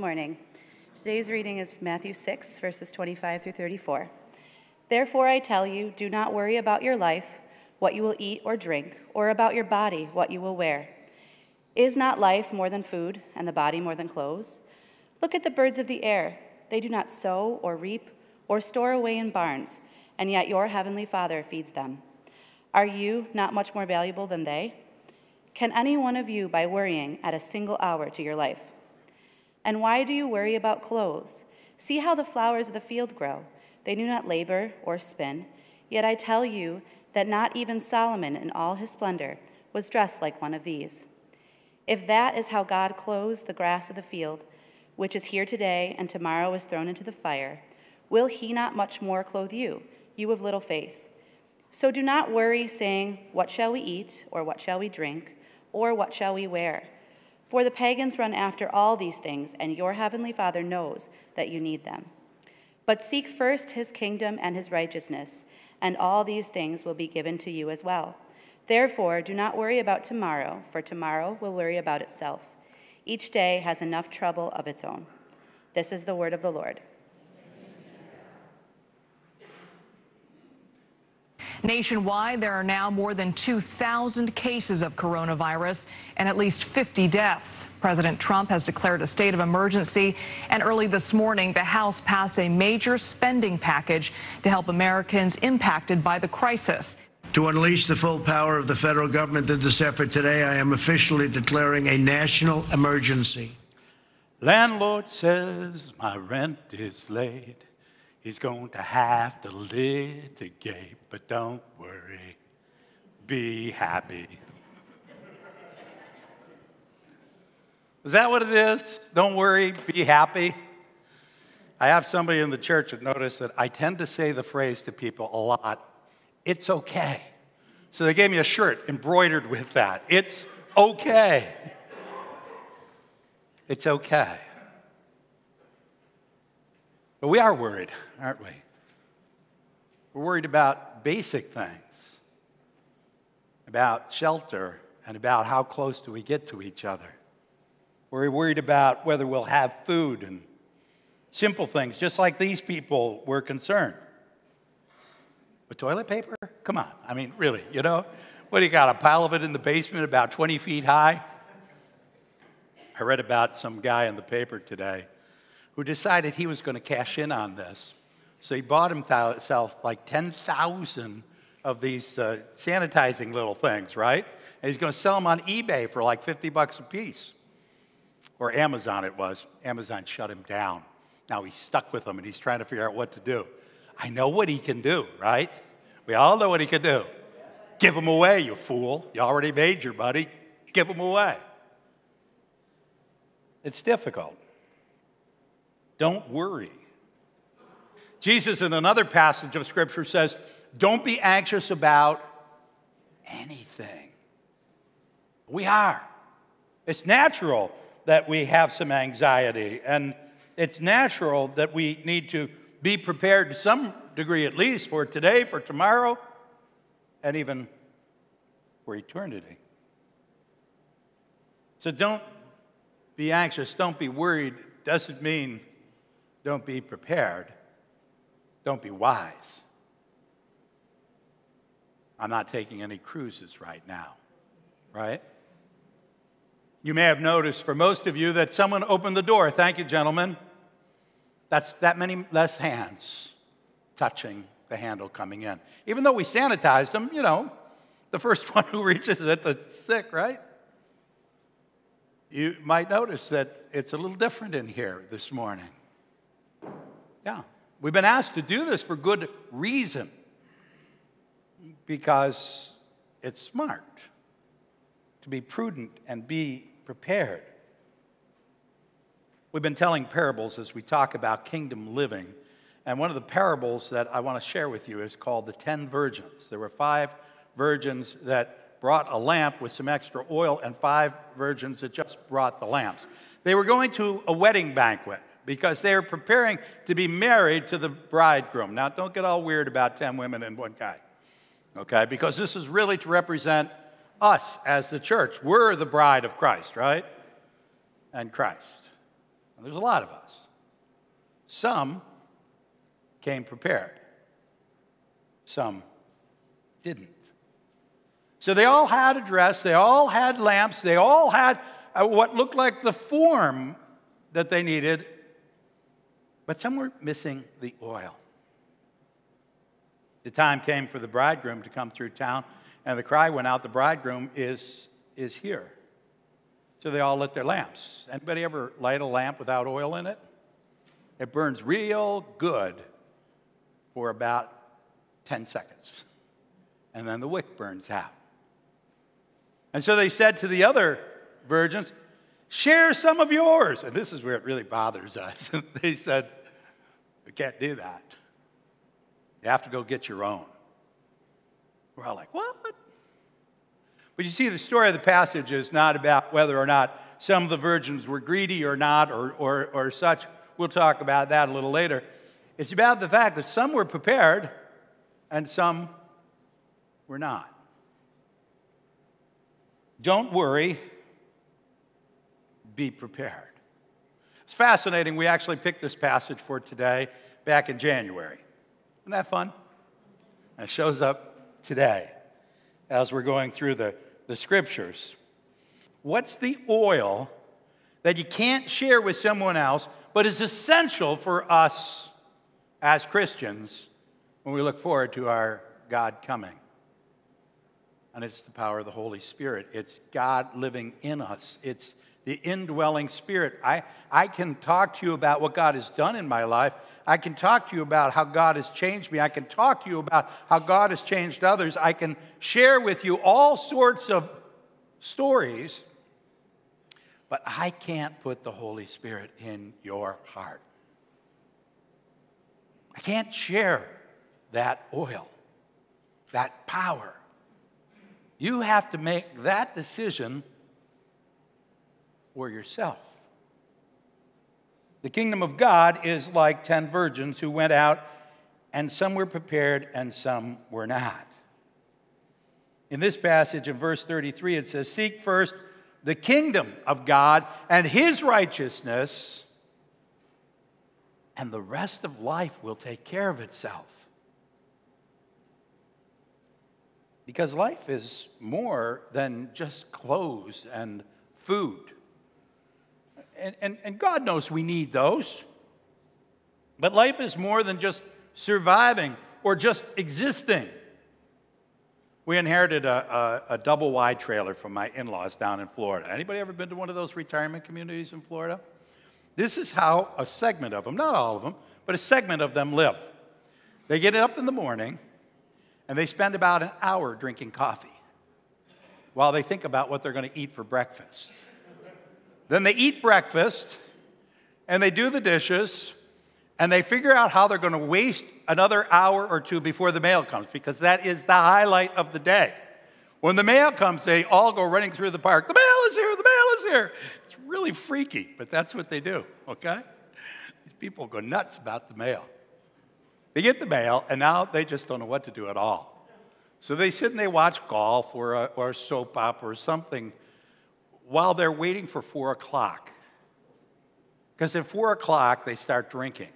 morning. Today's reading is Matthew 6, verses 25 through 34. Therefore, I tell you, do not worry about your life, what you will eat or drink, or about your body, what you will wear. Is not life more than food, and the body more than clothes? Look at the birds of the air. They do not sow or reap or store away in barns, and yet your heavenly Father feeds them. Are you not much more valuable than they? Can any one of you, by worrying, add a single hour to your life? And why do you worry about clothes? See how the flowers of the field grow. They do not labor or spin. Yet I tell you that not even Solomon in all his splendor was dressed like one of these. If that is how God clothes the grass of the field, which is here today and tomorrow is thrown into the fire, will he not much more clothe you, you of little faith? So do not worry, saying, What shall we eat, or what shall we drink, or what shall we wear? For the pagans run after all these things, and your heavenly Father knows that you need them. But seek first his kingdom and his righteousness, and all these things will be given to you as well. Therefore, do not worry about tomorrow, for tomorrow will worry about itself. Each day has enough trouble of its own. This is the word of the Lord. Nationwide, there are now more than 2,000 cases of coronavirus and at least 50 deaths. President Trump has declared a state of emergency, and early this morning, the House passed a major spending package to help Americans impacted by the crisis. To unleash the full power of the federal government in this effort today, I am officially declaring a national emergency. Landlord says my rent is late. He's going to have to litigate, but don't worry, be happy. Is that what it is? Don't worry, be happy. I have somebody in the church that noticed that I tend to say the phrase to people a lot it's okay. So they gave me a shirt embroidered with that. It's okay. It's okay. But we are worried, aren't we? We're worried about basic things, about shelter, and about how close do we get to each other. We're worried about whether we'll have food and simple things, just like these people were concerned. But toilet paper? Come on. I mean, really, you know? What do you got? A pile of it in the basement about 20 feet high? I read about some guy in the paper today who decided he was going to cash in on this. So he bought himself like 10,000 of these uh, sanitizing little things, right? And he's going to sell them on eBay for like 50 bucks a piece. Or Amazon it was. Amazon shut him down. Now he's stuck with them and he's trying to figure out what to do. I know what he can do, right? We all know what he can do. Give them away, you fool. You already made your money. Give them away. It's difficult. Don't worry. Jesus, in another passage of Scripture, says, Don't be anxious about anything. We are. It's natural that we have some anxiety, and it's natural that we need to be prepared to some degree at least for today, for tomorrow, and even for eternity. So don't be anxious, don't be worried. Doesn't mean don't be prepared. Don't be wise. I'm not taking any cruises right now, right? You may have noticed for most of you that someone opened the door. Thank you, gentlemen. That's that many less hands touching the handle coming in. Even though we sanitized them, you know, the first one who reaches at the sick, right? You might notice that it's a little different in here this morning. Yeah. We've been asked to do this for good reason because it's smart to be prudent and be prepared. We've been telling parables as we talk about kingdom living. And one of the parables that I want to share with you is called the Ten Virgins. There were five virgins that brought a lamp with some extra oil, and five virgins that just brought the lamps. They were going to a wedding banquet because they are preparing to be married to the bridegroom. Now, don't get all weird about 10 women and one guy, okay? Because this is really to represent us as the church. We're the bride of Christ, right? And Christ, And there's a lot of us. Some came prepared, some didn't. So they all had a dress, they all had lamps, they all had uh, what looked like the form that they needed, but some were missing the oil. The time came for the bridegroom to come through town, and the cry went out, the bridegroom is, is here. So they all lit their lamps. Anybody ever light a lamp without oil in it? It burns real good for about 10 seconds. And then the wick burns out. And so they said to the other virgins, Share some of yours. And this is where it really bothers us. they said, We can't do that. You have to go get your own. We're all like, What? But you see, the story of the passage is not about whether or not some of the virgins were greedy or not or, or, or such. We'll talk about that a little later. It's about the fact that some were prepared and some were not. Don't worry, be prepared. It's fascinating. We actually picked this passage for today back in January. Isn't that fun? It shows up today as we're going through the, the scriptures. What's the oil that you can't share with someone else, but is essential for us as Christians when we look forward to our God coming? and it's the power of the Holy Spirit. It's God living in us. It's the indwelling spirit. I, I can talk to you about what God has done in my life. I can talk to you about how God has changed me. I can talk to you about how God has changed others. I can share with you all sorts of stories, but I can't put the Holy Spirit in your heart. I can't share that oil, that power. You have to make that decision for yourself. The kingdom of God is like 10 virgins who went out, and some were prepared and some were not. In this passage in verse 33, it says, Seek first the kingdom of God and his righteousness, and the rest of life will take care of itself. Because life is more than just clothes and food. And, and, and God knows we need those. But life is more than just surviving or just existing. We inherited a, a, a double wide trailer from my in laws down in Florida. Anybody ever been to one of those retirement communities in Florida? This is how a segment of them, not all of them, but a segment of them live. They get up in the morning, and they spend about an hour drinking coffee while they think about what they're going to eat for breakfast. Then they eat breakfast and they do the dishes and they figure out how they're going to waste another hour or two before the mail comes because that is the highlight of the day. When the mail comes, they all go running through the park. The mail is here, the mail is here. It's really freaky, but that's what they do, okay? These people go nuts about the mail. They get the mail, and now they just don't know what to do at all. So they sit and they watch golf or a, or a soap opera or something while they're waiting for four o'clock. Because at four o'clock, they start drinking.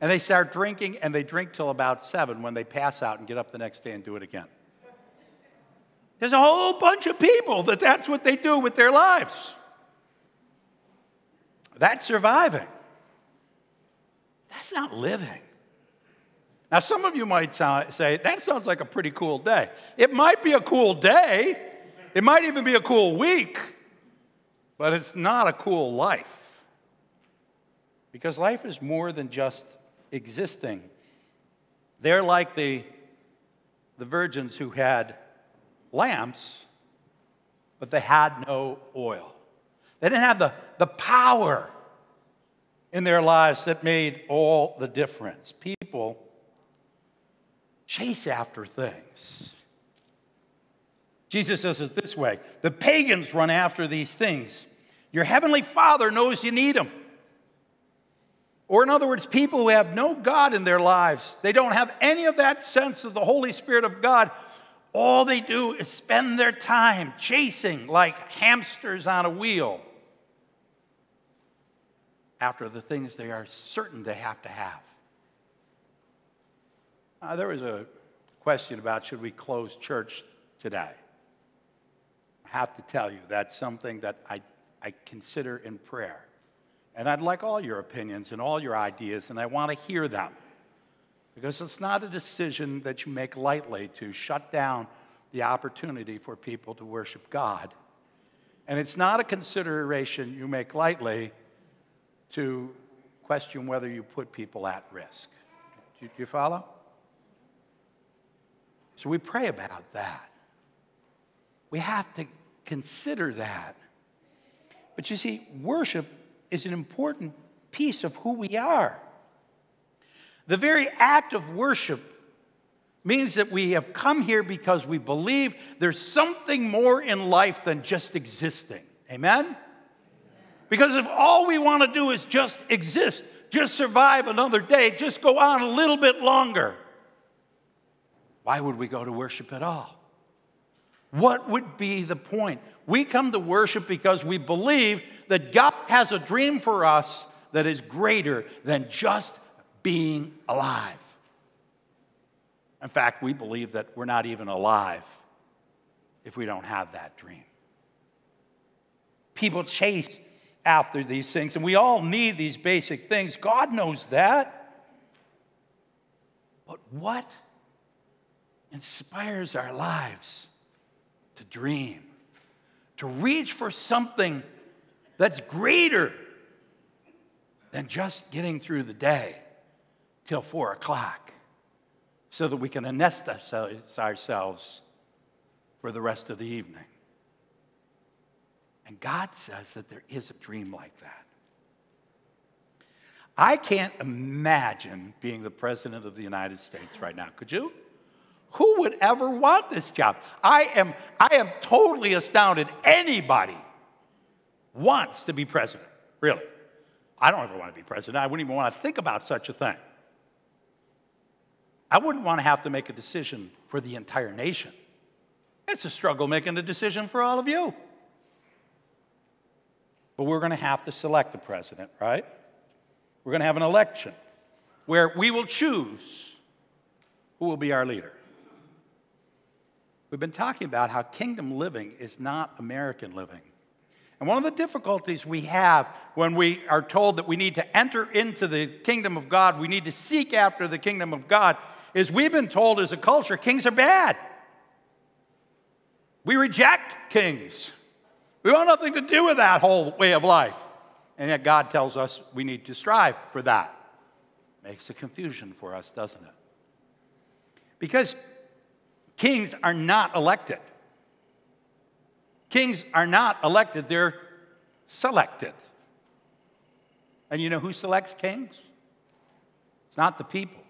And they start drinking, and they drink till about seven when they pass out and get up the next day and do it again. There's a whole bunch of people that that's what they do with their lives. That's surviving. That's not living. Now, some of you might say, that sounds like a pretty cool day. It might be a cool day, it might even be a cool week, but it's not a cool life. Because life is more than just existing. They're like the, the virgins who had lamps, but they had no oil. They didn't have the, the power in their lives that made all the difference. People chase after things. Jesus says it this way the pagans run after these things. Your heavenly Father knows you need them. Or, in other words, people who have no God in their lives, they don't have any of that sense of the Holy Spirit of God. All they do is spend their time chasing like hamsters on a wheel. after the things they are certain they have to have. Uh, there was a question about should we close church today. Have to tell you, that's something that I, I consider in prayer. And I'd like all your opinions and all your ideas, and I want to hear them. Because it's not a decision that you make lightly to shut down the opportunity for people to worship God. And it's not a consideration you make lightly to question whether you put people at risk. Do you follow? So we pray about that. We have to consider that. But you see, worship is an important piece of who we are. The very act of worship means that we have come here because we believe there's something more in life than just existing. Amen? Because if all we want to do is just exist, just survive another day, just go on a little bit longer, why would we go to worship at all? What would be the point? We come to worship because we believe that God has a dream for us that is greater than just being alive. In fact, we believe that we're not even alive if we don't have that dream. People chase after these things, and we all need these basic things. God knows that. But what inspires our lives to dream, to reach for something that's greater than just getting through the day till four o'clock so that we can anesthetize ourselves for the rest of the evening. And God says that there is a dream like that. I can't imagine being the President of the United States right now. Could you? Who would ever want this job? I am, I am totally astounded. Anybody wants to be president, really. I don't ever want to be president. I wouldn't even want to think about such a thing. I wouldn't want to have to make a decision for the entire nation. It's a struggle making a decision for all of you. But we're going to have to select a president, right? We're going to have an election where we will choose who will be our leader. We've been talking about how kingdom living is not American living. And one of the difficulties we have when we are told that we need to enter into the kingdom of God, we need to seek after the kingdom of God, is we've been told as a culture kings are bad. We reject kings. We want nothing to do with that whole way of life. And yet God tells us we need to strive for that. Makes a confusion for us, doesn't it? Because Kings are not elected. Kings are not elected, they're selected. And you know who selects kings? It's not the people.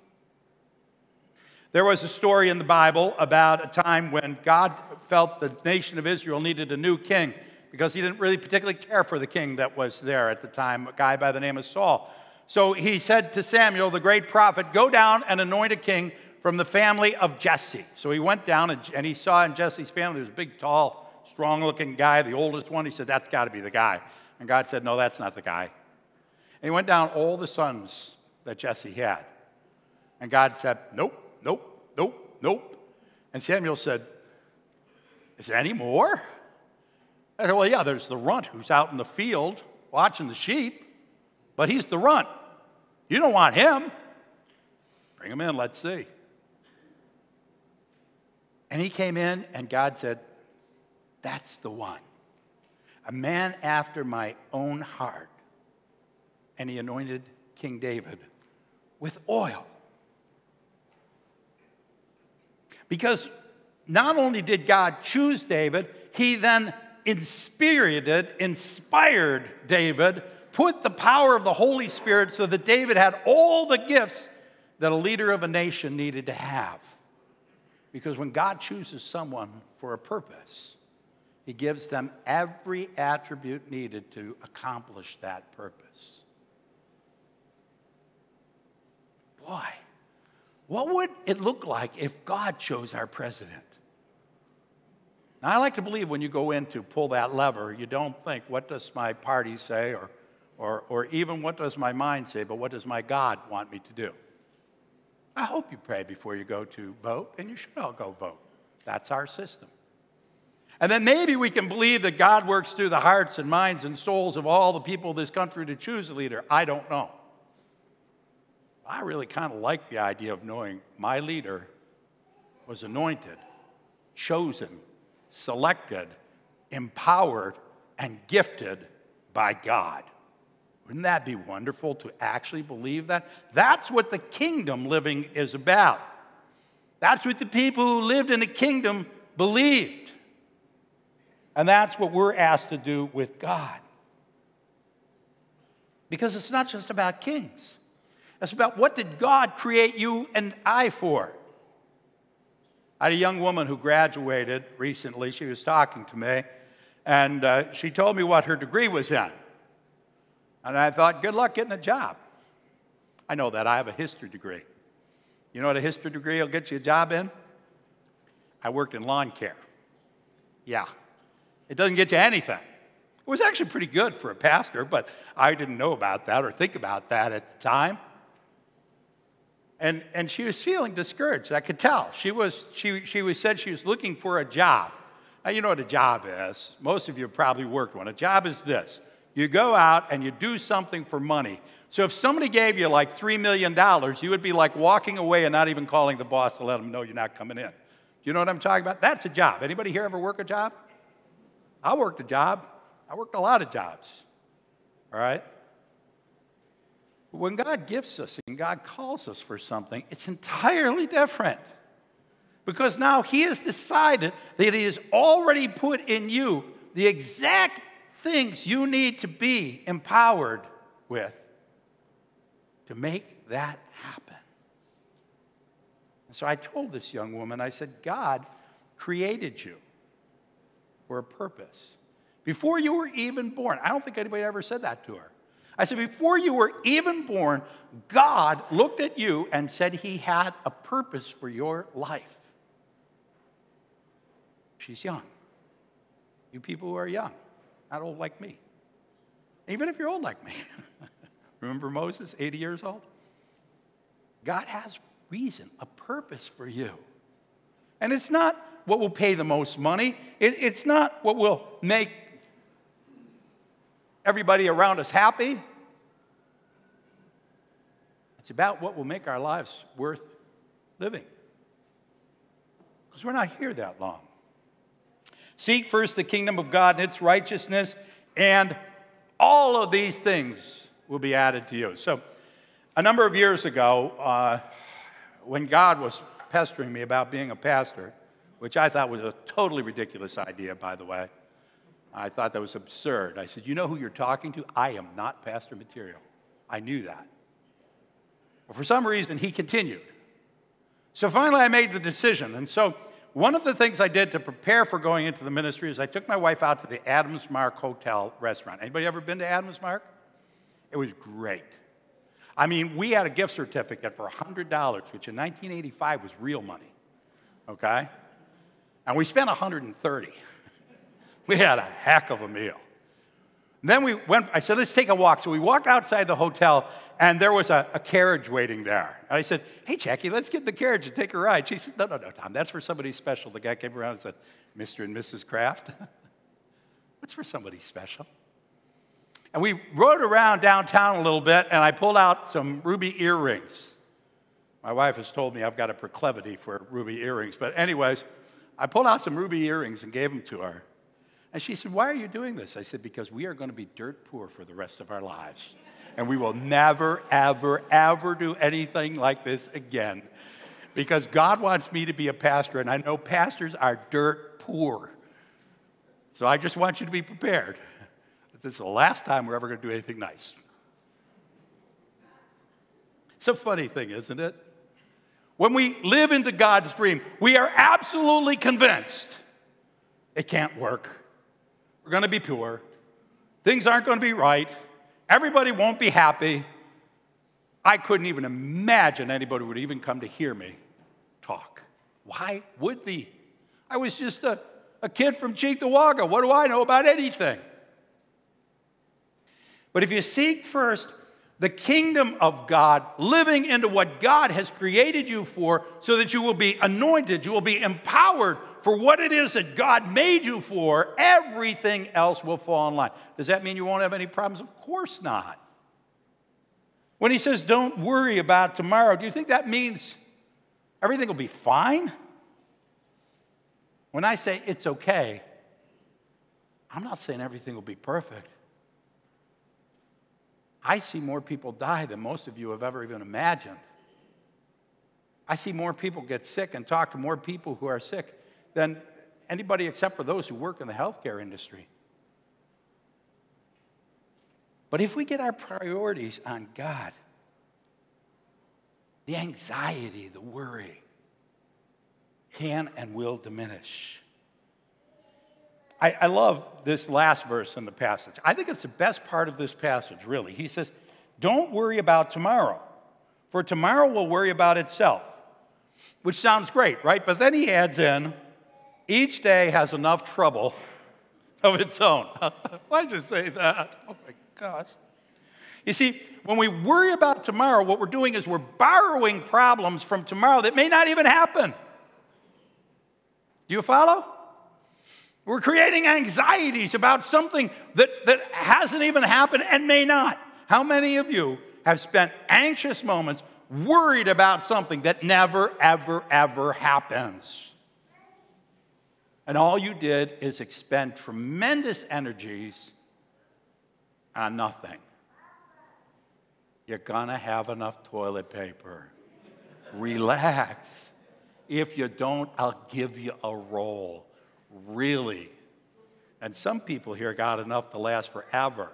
There was a story in the Bible about a time when God felt the nation of Israel needed a new king because he didn't really particularly care for the king that was there at the time, a guy by the name of Saul. So he said to Samuel, the great prophet, Go down and anoint a king from the family of Jesse. So he went down and, and he saw in Jesse's family, there was a big, tall, strong looking guy, the oldest one. He said, That's got to be the guy. And God said, No, that's not the guy. And he went down all the sons that Jesse had. And God said, Nope, nope, nope, nope. And Samuel said, Is there any more? I said, Well, yeah, there's the runt who's out in the field watching the sheep, but he's the runt. You don't want him. Bring him in, let's see. And he came in, and God said, That's the one. A man after my own heart. And he anointed King David with oil. Because not only did God choose David, he then inspirited, inspired David, put the power of the Holy Spirit so that David had all the gifts that a leader of a nation needed to have. Because when God chooses someone for a purpose, he gives them every attribute needed to accomplish that purpose. Boy, what would it look like if God chose our president? Now, I like to believe when you go in to pull that lever, you don't think, what does my party say or, or, or even what does my mind say, but what does my God want me to do? I hope you pray before you go to vote, and you should all go vote. That's our system. And then maybe we can believe that God works through the hearts and minds and souls of all the people of this country to choose a leader. I don't know. I really kind of like the idea of knowing my leader was anointed, chosen, selected, empowered, and gifted by God. Wouldn't that be wonderful to actually believe that? That's what the kingdom living is about. That's what the people who lived in the kingdom believed. And that's what we're asked to do with God. Because it's not just about kings, it's about what did God create you and I for? I had a young woman who graduated recently. She was talking to me, and uh, she told me what her degree was in. And I thought, good luck getting a job. I know that. I have a history degree. You know what a history degree will get you a job in? I worked in lawn care. Yeah. It doesn't get you anything. It was actually pretty good for a pastor, but I didn't know about that or think about that at the time. And, and she was feeling discouraged. I could tell. She, was, she, she was, said she was looking for a job. Now, you know what a job is. Most of you probably worked one. A job is this you go out and you do something for money. So if somebody gave you like $3 million, you would be like walking away and not even calling the boss to let them know you're not coming in. You know what I'm talking about? That's a job. Anybody here ever work a job? I worked a job. I worked a lot of jobs. All right? When God gives us and God calls us for something, it's entirely different. Because now He has decided that He has already put in you the exact things you need to be empowered with to make that happen. And so I told this young woman, I said, God created you for a purpose. Before you were even born, I don't think anybody ever said that to her. I said, before you were even born, God looked at you and said he had a purpose for your life. She's young. You people who are young, not old like me. Even if you're old like me. Remember Moses, 80 years old? God has reason, a purpose for you. And it's not what will pay the most money, it, it's not what will make everybody around us happy. It's about what will make our lives worth living. Because we're not here that long. Seek first the kingdom of God and its righteousness, and all of these things will be added to you. So, a number of years ago, uh, when God was pestering me about being a pastor, which I thought was a totally ridiculous idea, by the way, I thought that was absurd. I said, You know who you're talking to? I am not pastor material. I knew that. But for some reason, he continued. So finally, I made the decision. And so, one of the things I did to prepare for going into the ministry is I took my wife out to the Adams Mark Hotel restaurant. Anybody ever been to Adams Mark? It was great. I mean, we had a gift certificate for $100, which in 1985 was real money. Okay? And we spent 130. We had a heck of a meal. Then we went, I said, let's take a walk. So we walked outside the hotel, and there was a, a, carriage waiting there. And I said, hey, Jackie, let's get in the carriage and take a ride. She said, no, no, no, Tom, that's for somebody special. The guy came around and said, Mr. and Mrs. Kraft? What's for somebody special? And we rode around downtown a little bit, and I pulled out some ruby earrings. My wife has told me I've got a proclivity for ruby earrings. But, anyways, I pulled out some ruby earrings and gave them to her. And she said, Why are you doing this? I said, Because we are going to be dirt poor for the rest of our lives. And we will never, ever, ever do anything like this again. Because God wants me to be a pastor, and I know pastors are dirt poor. So I just want you to be prepared that this is the last time we're ever going to do anything nice. It's a funny thing, isn't it? When we live into God's dream, we are absolutely convinced it can't work. We're going to be poor. Things aren't going to be right. Everybody won't be happy. I couldn't even imagine anybody would even come to hear me talk. Why would they? I was just a, a kid from Cheektowaga. What do I know about anything? But if you seek first the kingdom of God, living into what God has created you for, so that you will be anointed, you will be empowered for what it is that God made you for, everything else will fall in line. Does that mean you won't have any problems? Of course not. When he says, don't worry about tomorrow, do you think that means everything will be fine? When I say it's okay, I'm not saying everything will be perfect. I see more people die than most of you have ever even imagined. I see more people get sick and talk to more people who are sick than anybody except for those who work in the healthcare industry. But if we get our priorities on God, the anxiety, the worry can and will diminish. I, I love this last verse in the passage. I think it's the best part of this passage, really. He says, Don't worry about tomorrow, for tomorrow will worry about itself, which sounds great, right? But then he adds in, Each day has enough trouble of its own. Why'd you say that? Oh my gosh. You see, when we worry about tomorrow, what we're doing is we're borrowing problems from tomorrow that may not even happen. Do you follow? We're creating anxieties about something that, that hasn't even happened and may not. How many of you have spent anxious moments worried about something that never, ever, ever happens? And all you did is expend tremendous energies on nothing. You're gonna have enough toilet paper. Relax. If you don't, I'll give you a roll. Really? And some people here got enough to last forever.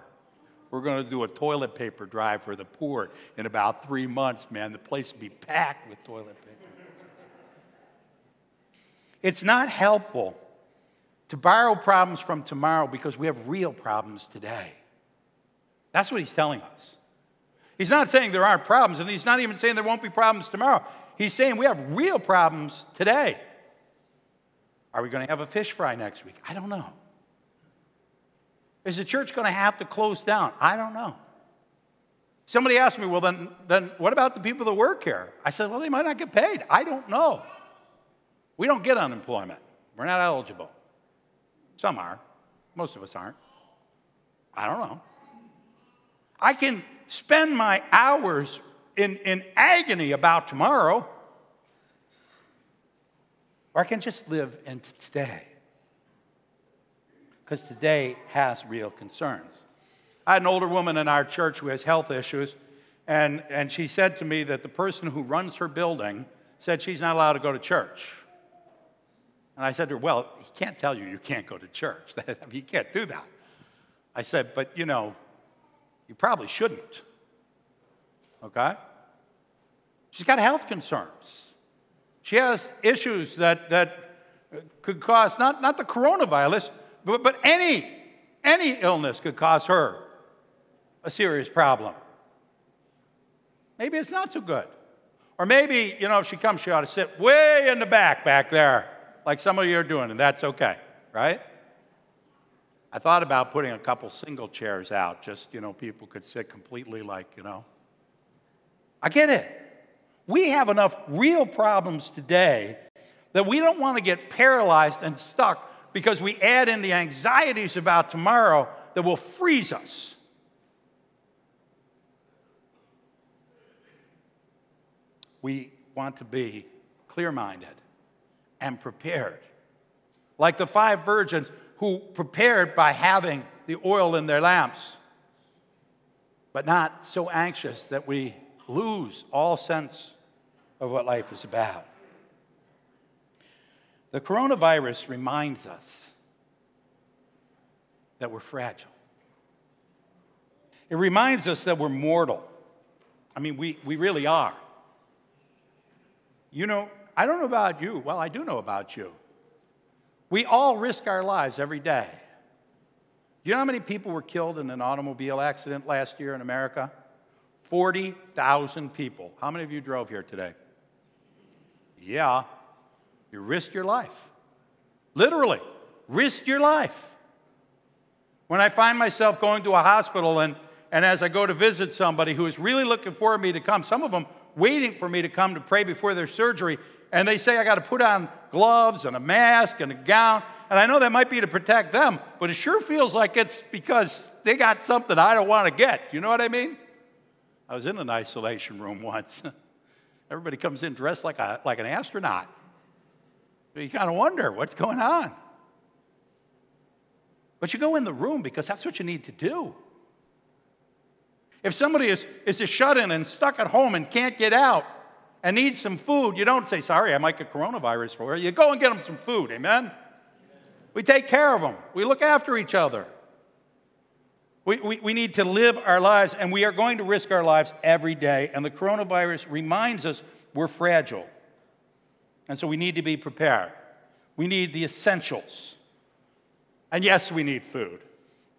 We're going to do a toilet paper drive for the poor in about three months, man. The place will be packed with toilet paper. It's not helpful to borrow problems from tomorrow because we have real problems today. That's what he's telling us. He's not saying there aren't problems, and he's not even saying there won't be problems tomorrow. He's saying we have real problems today. Are we going to have a fish fry next week? I don't know. Is the church going to have to close down? I don't know. Somebody asked me, well, then, then what about the people that work here? I said, well, they might not get paid. I don't know. We don't get unemployment, we're not eligible. Some are, most of us aren't. I don't know. I can spend my hours in, in agony about tomorrow. Or I can just live in today. Because today has real concerns. I had an older woman in our church who has health issues, and, and she said to me that the person who runs her building said she's not allowed to go to church. And I said to her, Well, he can't tell you you can't go to church. Mean, can't do that. I said, But you know, you probably shouldn't. Okay? She's got health concerns. She has issues that, that could cause not, not the coronavirus, but, but any, any illness could cause her a serious problem. Maybe it's not so good. Or maybe, you know, if she comes, she ought to sit way in the back, back there, like some of you are doing, and that's okay, right? I thought about putting a couple single chairs out, just, you know, people could sit completely like, you know. I get it. We have enough real problems today that we don't want to get paralyzed and stuck because we add in the anxieties about tomorrow that will freeze us. We want to be clear minded and prepared. Like the five virgins who prepared by having the oil in their lamps, but not so anxious that we lose all sense of what life is about. The coronavirus reminds us that we're fragile. It reminds us that we're mortal. I mean, we, we really are. You know, I don't know about you. Well, I do know about you. We all risk our lives every day. Do you know how many people were killed in an automobile accident last year in America? 40,000 people. How many of you drove here today? Yeah, you risk your life. Literally, risk your life. When I find myself going to a hospital and, and as I go to visit somebody who is really looking for me to come, some of them waiting for me to come to pray before their surgery, and they say I got to put on gloves and a mask and a gown. And I know that might be to protect them, but it sure feels like it's because they got something I don't want to get. You know what I mean? I was in an isolation room once. Everybody comes in dressed like, a, like an astronaut. You kind of wonder what's going on. But you go in the room because that's what you need to do. If somebody is, is a shut in and stuck at home and can't get out and needs some food, you don't say, Sorry, I might get coronavirus for you. You go and get them some food, amen? We take care of them, we look after each other. We, we, we need to live our lives, and we are going to risk our lives every day. And the coronavirus reminds us we're fragile. And so we need to be prepared. We need the essentials. And yes, we need food.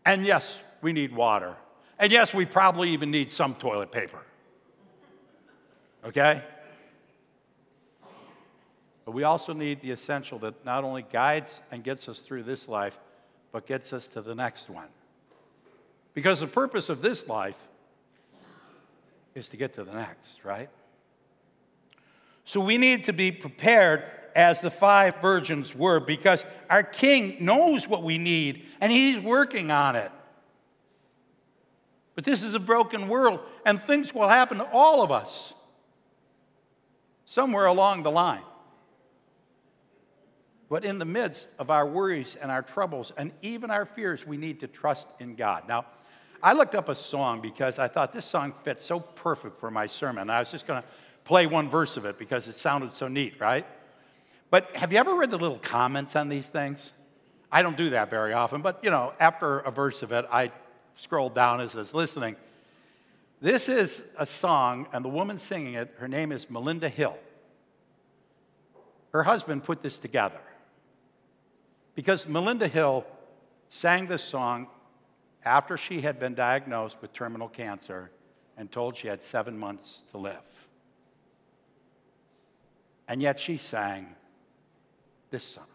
And yes, we need water. And yes, we probably even need some toilet paper. Okay? But we also need the essential that not only guides and gets us through this life, but gets us to the next one. Because the purpose of this life is to get to the next, right? So we need to be prepared as the five virgins were because our king knows what we need and he's working on it. But this is a broken world and things will happen to all of us somewhere along the line. But in the midst of our worries and our troubles and even our fears, we need to trust in God. Now, I looked up a song because I thought this song fits so perfect for my sermon. I was just going to play one verse of it because it sounded so neat, right? But have you ever read the little comments on these things? I don't do that very often, but you know, after a verse of it, I scrolled down as I was listening. This is a song, and the woman singing it, her name is Melinda Hill. Her husband put this together because Melinda Hill sang this song after she had been diagnosed with terminal cancer and told she had seven months to live. And yet she sang this song.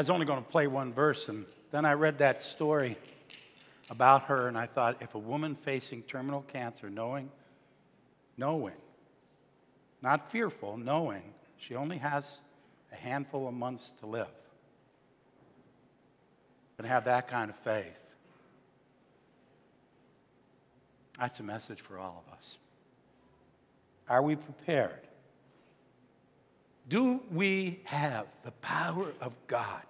I was only going to play one verse, and then I read that story about her, and I thought, if a woman facing terminal cancer, knowing, knowing, not fearful, knowing she only has a handful of months to live, and have that kind of faith, that's a message for all of us. Are we prepared? Do we have the power of God?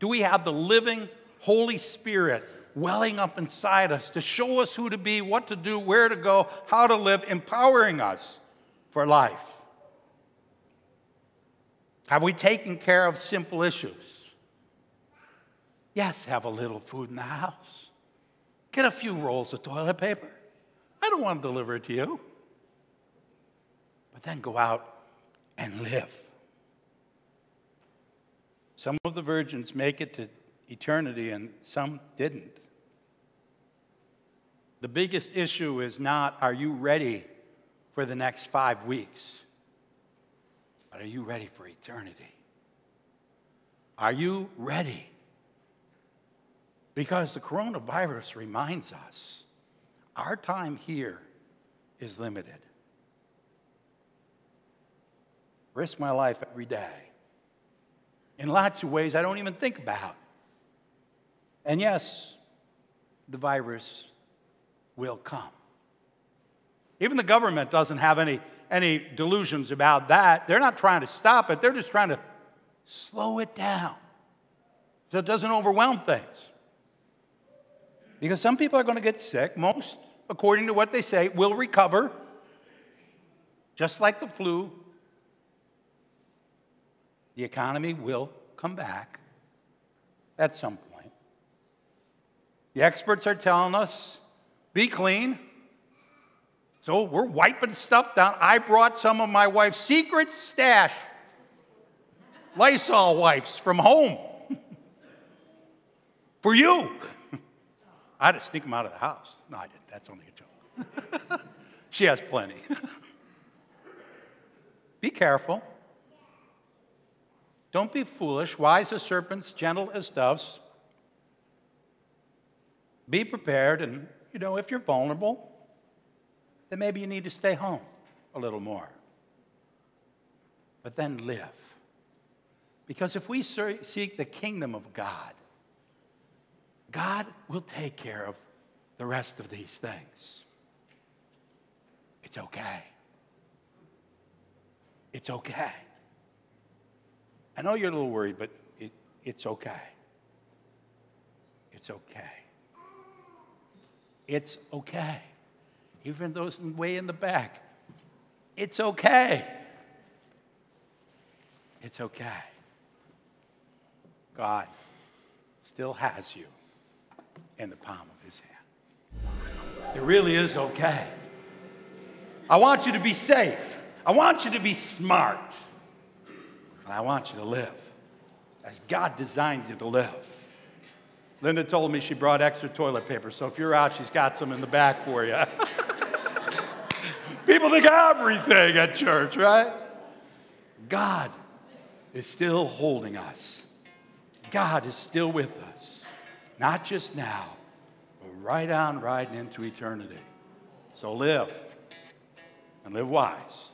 Do we have the living Holy Spirit welling up inside us to show us who to be, what to do, where to go, how to live, empowering us for life? Have we taken care of simple issues? Yes, have a little food in the house. Get a few rolls of toilet paper. I don't want to deliver it to you. But then go out and live. Some of the virgins make it to eternity and some didn't. The biggest issue is not are you ready for the next five weeks, but are you ready for eternity? Are you ready? Because the coronavirus reminds us our time here is limited. Risk my life every day in lots of ways I don't even think about. And yes, the virus will come. Even the government doesn't have any, any delusions about that. They're not trying to stop it, they're just trying to slow it down so it doesn't overwhelm things. Because some people are going to get sick. Most, according to what they say, will recover, just like the flu. The economy will come back at some point. The experts are telling us be clean. So we're wiping stuff down. I brought some of my wife's secret stash Lysol wipes from home for you. I had to sneak them out of the house. No, I didn't. That's only a joke. she has plenty. be careful. Don't be foolish, wise as serpents, gentle as doves. Be prepared, and you know, if you're vulnerable, then maybe you need to stay home a little more. But then live. Because if we seek the kingdom of God, God will take care of the rest of these things. It's okay. It's okay. I know you're a little worried, but it, it's okay. It's okay. It's okay. Even those way in the back, it's okay. It's okay. God still has you in the palm of his hand. It really is okay. I want you to be safe. I want you to be smart. And I want you to live as God designed you to live. Linda told me she brought extra toilet paper, so if you're out, she's got some in the back for you. People think everything at church, right? God is still holding us. God is still with us, not just now, but right on riding into eternity. So live and live wise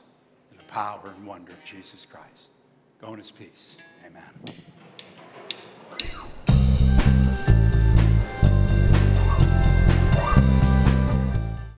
in the power and wonder of Jesus Christ. Go in his peace. Amen.